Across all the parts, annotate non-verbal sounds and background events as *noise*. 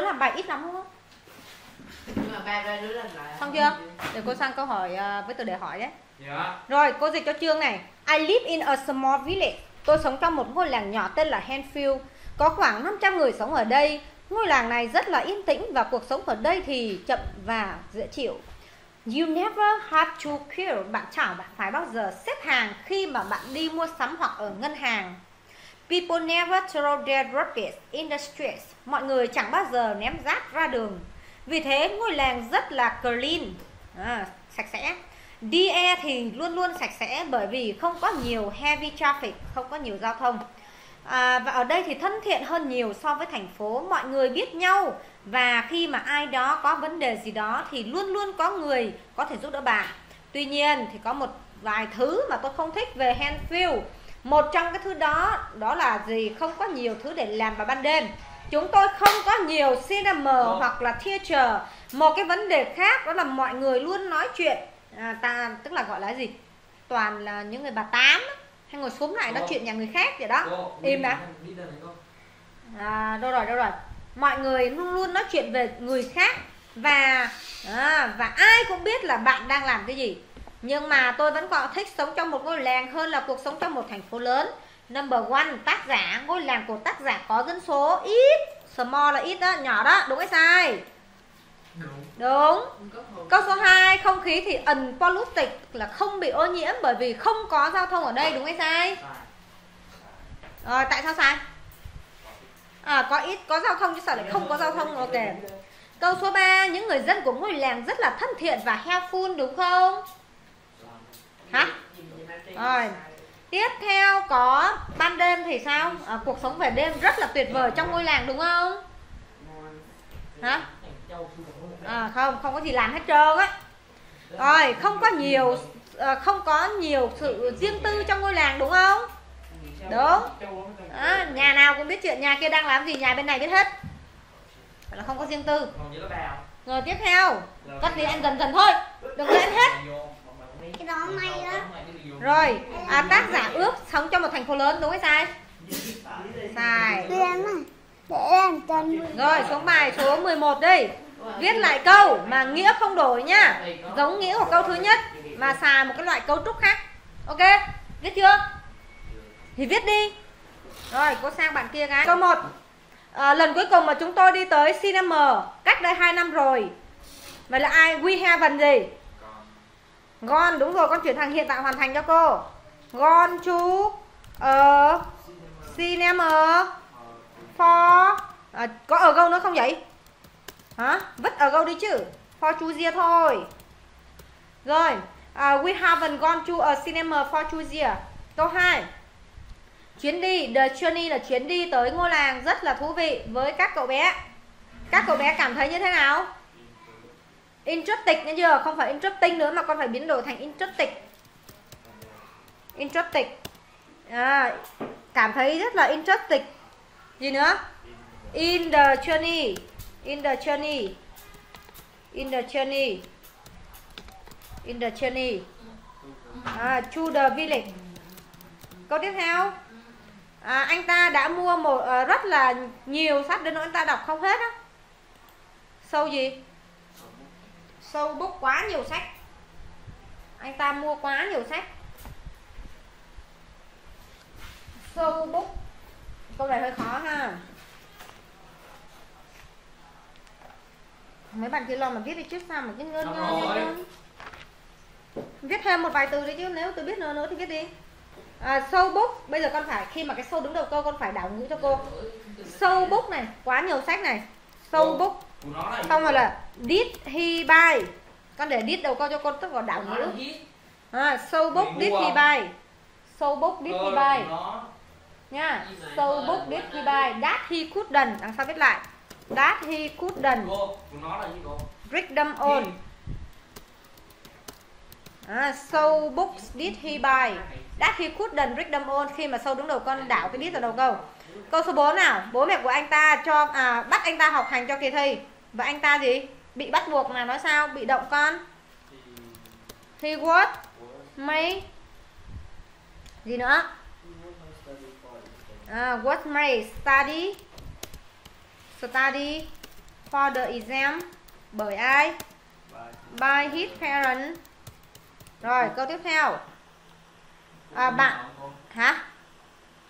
đứa làm bài ít lắm không? Nhưng mà ba ba đứa làm lại xong chưa? để cô sang câu hỏi à, với từ đề hỏi đấy. Dạ. rồi cô dịch cho chương này. I live in a small village. Tôi sống trong một ngôi làng nhỏ tên là Henfield. Có khoảng 500 người sống ở đây. Ngôi làng này rất là yên tĩnh và cuộc sống ở đây thì chậm và dễ chịu. You never have to queue. Bạn chẳng bạn phải bao giờ xếp hàng khi mà bạn đi mua sắm hoặc ở ngân hàng People never throw their rubbish in the streets. Mọi người chẳng bao giờ ném rác ra đường. Vì thế ngôi làng rất là clean, à, sạch sẽ. DE thì luôn luôn sạch sẽ bởi vì không có nhiều heavy traffic, không có nhiều giao thông. À, và ở đây thì thân thiện hơn nhiều so với thành phố. Mọi người biết nhau và khi mà ai đó có vấn đề gì đó thì luôn luôn có người có thể giúp đỡ bạn. Tuy nhiên thì có một vài thứ mà tôi không thích về Henfield một trong cái thứ đó đó là gì? Không có nhiều thứ để làm vào ban đêm. Chúng tôi không có nhiều cinema Ờ. hoặc là theater. Một cái vấn đề khác đó là mọi người luôn nói chuyện à, ta tức là gọi là gì? Toàn là những người bà tám hay ngồi xuống lại nói Ờ. chuyện nhà người khác vậy đó. Cô, im đã. à, đâu rồi đâu rồi? Mọi người luôn luôn nói chuyện về người khác và à, và ai cũng biết là bạn đang làm cái gì nhưng mà tôi vẫn còn thích sống trong một ngôi làng hơn là cuộc sống trong một thành phố lớn. Number one tác giả ngôi làng của tác giả có dân số ít small là ít đó nhỏ đó đúng hay sai? Đúng. câu số 2 không khí thì unpolluted là không bị ô nhiễm bởi vì không có giao thông ở đây đúng hay sai? Sai. rồi tại sao sai? À có ít có giao thông chứ sao lại không có giao thông? Ok. Câu số 3 những người dân của ngôi làng rất là thân thiện và helpful đúng không hả? Rồi. tiếp theo có ban đêm thì sao? À, cuộc sống về đêm rất là tuyệt vời trong ngôi làng đúng không? Hả? À, không không có gì làm hết trơn á. Rồi không có nhiều à, không có nhiều sự riêng tư trong ngôi làng đúng không? Đúng. À, nhà nào cũng biết chuyện nhà kia đang làm gì nhà bên này biết hết. Là không có riêng tư. Rồi tiếp theo. Cắt đi anh dần dần thôi. Đừng lên hết cái đó may đó rồi à, tác giả ước sống trong một thành phố lớn đúng hay sai? Sai. Rồi xuống bài số 11 đi. Viết lại câu mà nghĩa không đổi nhá giống nghĩa của câu thứ nhất mà xài một cái loại cấu trúc khác. Ok viết chưa? Thì viết đi. Rồi cô sang bạn kia cái câu 1 à, lần cuối cùng mà chúng tôi đi tới cinema cách đây 2 năm rồi. Vậy là ai we haven't gì Gon đúng rồi con chuyển hàng hiện tại hoàn thành cho cô. Gon chú. Ờ Xin em cinema. For à, có ở gâu nữa không vậy hả? Vứt ở gâu đi chứ? For Georgia thôi. Rồi uh, we haven't gone to a cinema for Georgia câu 2 chuyến đi the journey là chuyến đi tới ngôi làng rất là thú vị với các cậu bé. Các cậu bé cảm thấy như thế nào? Interesting nghe chưa? Không phải interesting nữa mà con phải biến đổi thành interesting. Interesting. À, cảm thấy rất là interesting. Gì nữa? In the journey. In the journey. In the journey. In the journey. À, to the village. Câu tiếp theo. À, anh ta đã mua một uh, rất là nhiều sách đến nỗi anh ta đọc không hết á. Sâu gì? Sâu bút quá nhiều sách. Anh ta mua quá nhiều sách. Sâu bút câu này hơi khó ha. Mấy bạn kia lo mà viết đi chứ sao mà cái ngơ Xong ngơ viết thêm một vài từ đi chứ nếu tôi biết nữa nữa thì viết đi. À, sâu bút bây giờ con phải khi mà cái sâu đứng đầu câu con phải đảo ngữ cho cô. Sâu bút này quá nhiều sách này. Sâu Cô. Của nó là xong rồi là did he buy. Con để did đầu câu cho con tức là đảo ngữ à, bút Mình did he không? buy. Sâu bút did he Cơ buy. nha sâu bút did he buy. That he couldn't đằng sau viết lại. That he couldn't read them all. À, so books did he buy. That he couldn't read them all. Khi mà sâu đứng đầu con đảo cái did vào đầu câu câu số 4 nào. Bố mẹ của anh ta cho à, bắt anh ta học hành cho kỳ thi. Và anh ta gì? Bị bắt buộc là nói sao? Bị động con. He was made gì nữa? À, what made study study for the exam bởi ai? By his parents. Rồi câu tiếp theo. À, bạn hả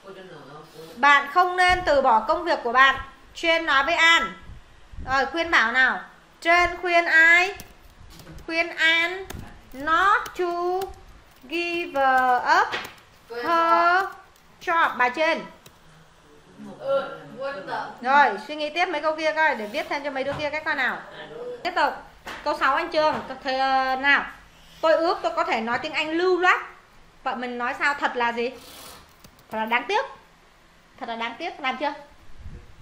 Cô cho nửa không? Cô bạn không nên từ bỏ công việc của bạn. Trên nói với an. Rồi khuyên bảo nào? Trên khuyên ai? Khuyên an not to give up her job. Bài trên. Ừ, rồi suy nghĩ tiếp mấy câu kia coi để viết thêm cho mấy đứa kia cách coi nào. Tiếp tục. Câu 6 anh trường thời nào? Tôi ước tôi có thể nói tiếng anh lưu loát. Vậy mình nói sao? Thật là gì? Thật là đáng tiếc thật là đáng tiếc làm chưa?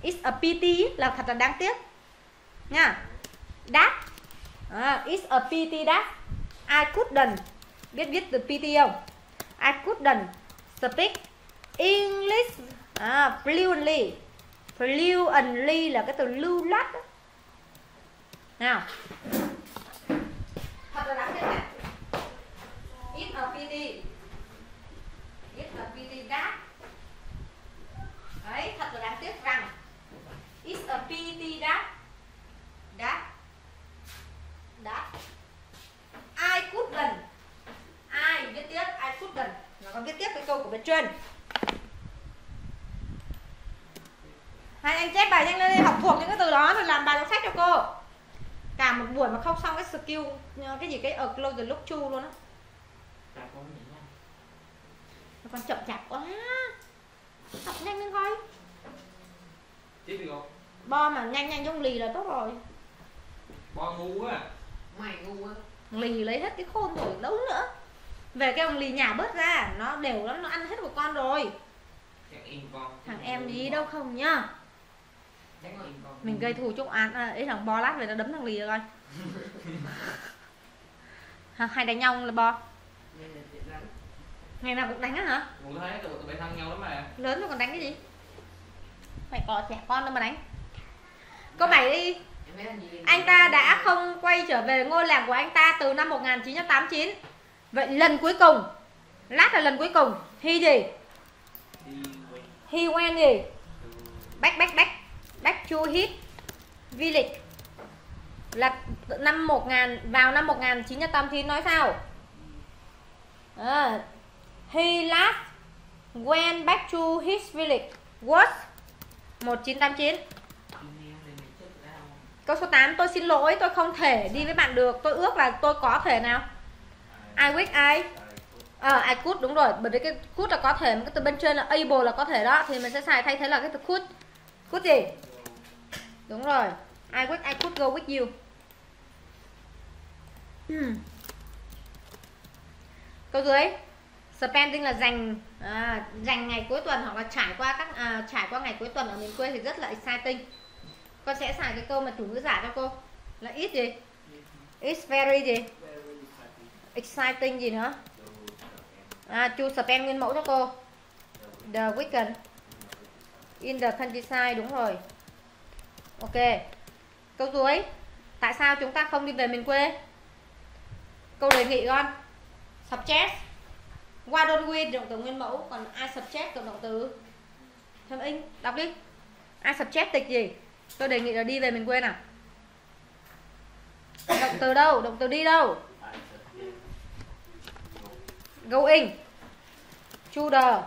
It's a pity là thật là đáng tiếc. Nha. That à, ờ, it's a pity that I couldn't. Biết viết từ pity không? I couldn't speak English. À, fluently. Fluently là cái từ lưu loát đó. nào. Thật là đáng tiếc này it's a pity it's a pity that đấy thật là đáng tiếc rằng it's a pity that that that I couldn't I viết tiếp? I couldn't nó còn viết tiếp cái câu của bên trên. Hai anh chép bài nhanh lên đi học thuộc những cái từ đó rồi làm bài đọc sách cho cô. Cả một buổi mà không xong cái skill cái gì cái ở close the look chu luôn á. Còn chậm chạp quá. Học nhanh lên coi. Tiếp đi cô. Bo mà nhanh nhanh trong lì là tốt rồi. Bo ngu quá. Mày ngu á lì lấy hết cái khôn rồi đâu nữa. Về cái ông lì nhả bớt ra nó đều lắm nó ăn hết của con rồi. Chẳng im con. thằng em gì đâu không nhá? Mình gây thù chúc án à, ấy thằng bo lát về nó đấm thằng lì rồi *laughs* hay đánh nhau là bo. Nên là chuyện lắm. Ngày nào cũng đánh á hả? Ngủ thấy tụi tụi bay thân nhau lắm mà. lớn rồi còn đánh cái gì? Phải có trẻ con đâu mà đánh câu 7 đi. Anh ta đã không quay trở về ngôi làng của anh ta từ năm 1989 vậy lần cuối cùng lát là lần cuối cùng he gì? Hi quay he went gì back back back back to his village là năm 1000 vào năm 1989 nói sao? À, he last went back to his village was 1989 Email thì mình chết ra không Câu số 8 tôi xin lỗi tôi không thể đi với bạn được. Tôi ước là tôi có thể nào. I wish I Ờ I could đúng rồi. Bởi vì cái could là có thể Mà cái từ bên trên là able là có thể đó. Thì mình sẽ xài thay thế là cái từ could. Could gì? Đúng rồi. I wish I could go with you. Hmm. Câu dưới. Spending là dành à, dành ngày cuối tuần hoặc là trải qua các à, trải qua ngày cuối tuần ở miền quê thì rất là exciting con sẽ xài cái câu mà chủ ngữ giả cho cô. Là ít gì? It's very gì? Exciting gì nữa? À chu spend nguyên mẫu cho cô. The weekend. In the countryside, đúng rồi. Ok. Câu dưới tại sao chúng ta không đi về miền quê? Câu đề nghị con. Subject. Why don't we động từ nguyên mẫu? Còn I subject cộng động từ. Thêm in đọc đi. I subject tịch gì? Tôi đề nghị là đi về mình quên nào? Động từ đâu? Động từ đi đâu? Going to the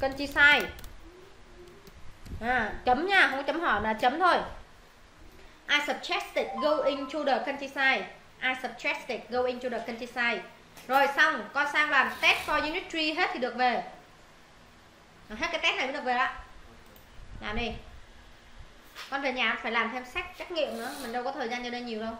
countryside à, chấm nha không có chấm hỏi là chấm thôi. I suggested going to the countryside I suggested going to the countryside rồi xong con sang làm test for unit 3 hết thì được về. Hết cái test này mới được về đó làm đi con về nhà phải làm thêm sách trắc nghiệm nữa. Mình đâu có thời gian cho đây nhiều đâu.